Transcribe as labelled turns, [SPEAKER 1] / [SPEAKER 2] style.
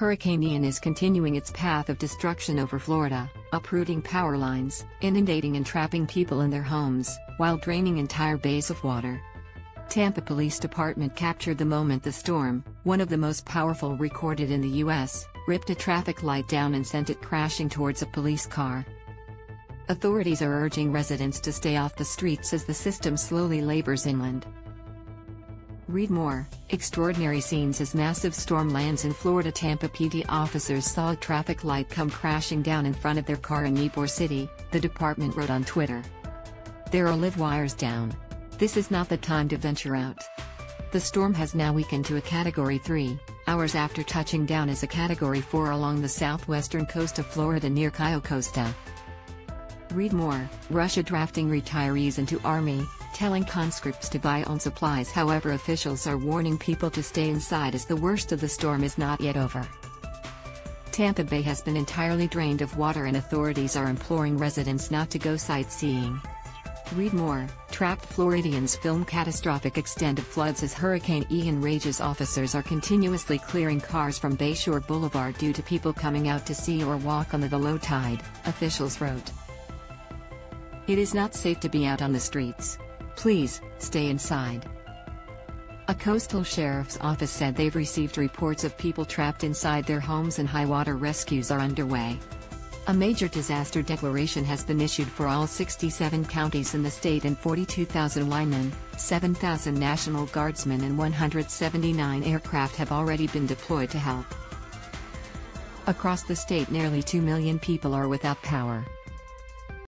[SPEAKER 1] Hurricane Ian is continuing its path of destruction over Florida, uprooting power lines, inundating and trapping people in their homes, while draining entire bays of water. Tampa Police Department captured the moment the storm, one of the most powerful recorded in the U.S., ripped a traffic light down and sent it crashing towards a police car. Authorities are urging residents to stay off the streets as the system slowly labors inland. Read more Extraordinary scenes as massive storm lands in Florida. Tampa PD officers saw a traffic light come crashing down in front of their car in Ybor City, the department wrote on Twitter. There are live wires down. This is not the time to venture out. The storm has now weakened to a Category 3, hours after touching down as a Category 4 along the southwestern coast of Florida near Cayo Costa. Read more Russia drafting retirees into Army, telling conscripts to buy own supplies. However, officials are warning people to stay inside as the worst of the storm is not yet over. Tampa Bay has been entirely drained of water, and authorities are imploring residents not to go sightseeing. Read more Trapped Floridians film catastrophic extent of floods as Hurricane Ian rages. Officers are continuously clearing cars from Bayshore Boulevard due to people coming out to see or walk on the low tide, officials wrote. It is not safe to be out on the streets. Please, stay inside. A coastal sheriff's office said they've received reports of people trapped inside their homes and high water rescues are underway. A major disaster declaration has been issued for all 67 counties in the state and 42,000 linemen, 7,000 National Guardsmen and 179 aircraft have already been deployed to help. Across the state nearly 2 million people are without power.